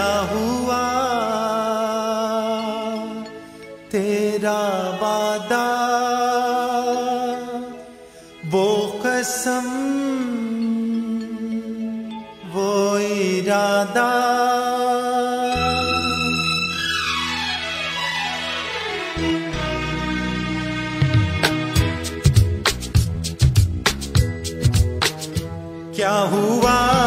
क्या हुआ? तेरा वादा वो कसम वो इरादा। क्या हुआ?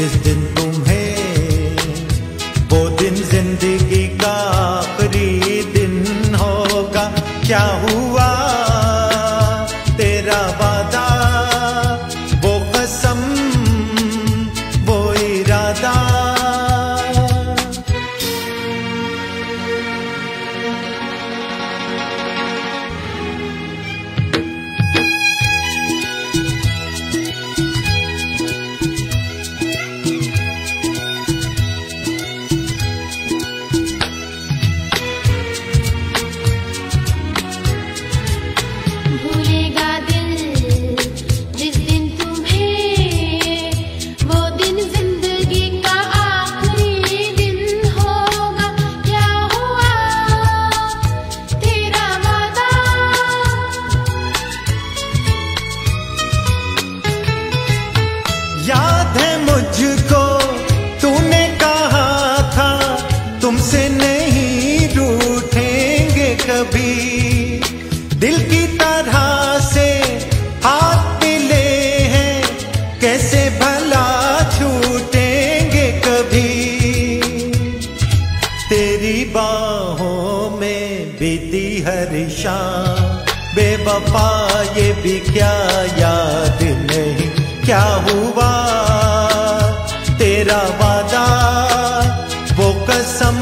जिस दिन तुम्हें वो दिन ज़िंदगी का आखिरी दिन होगा क्या हुआ? हर शाम। बेवफा ये भी क्या याद नहीं, क्या हुआ? तेरा वादा, वो कसम,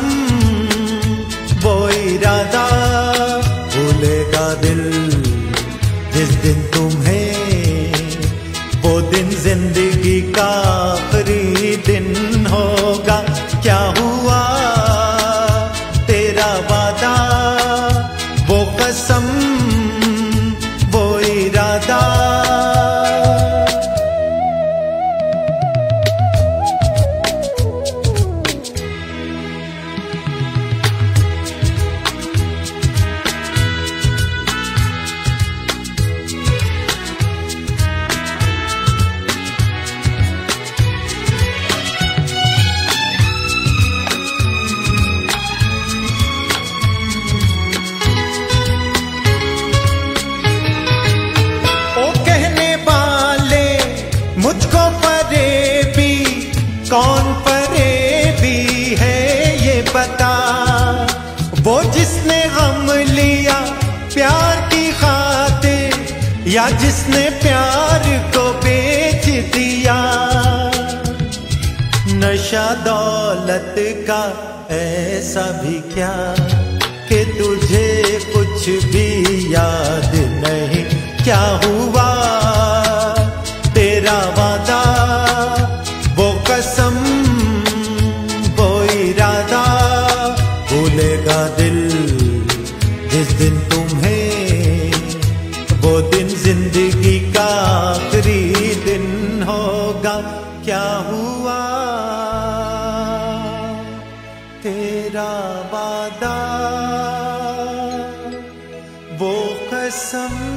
वो इरादा, भूलेगा दिल जिस दिन तुम्हें, वो दिन ज़िंदगी का मुझको परे भी कौन परे भी है ये बता वो जिसने हम लिया प्यार की खातिर, या जिसने प्यार को बेच दिया? नशा दौलत का ऐसा भी क्या कि तुझे कुछ भी याद नहीं? क्या तेरा वादा वो कसम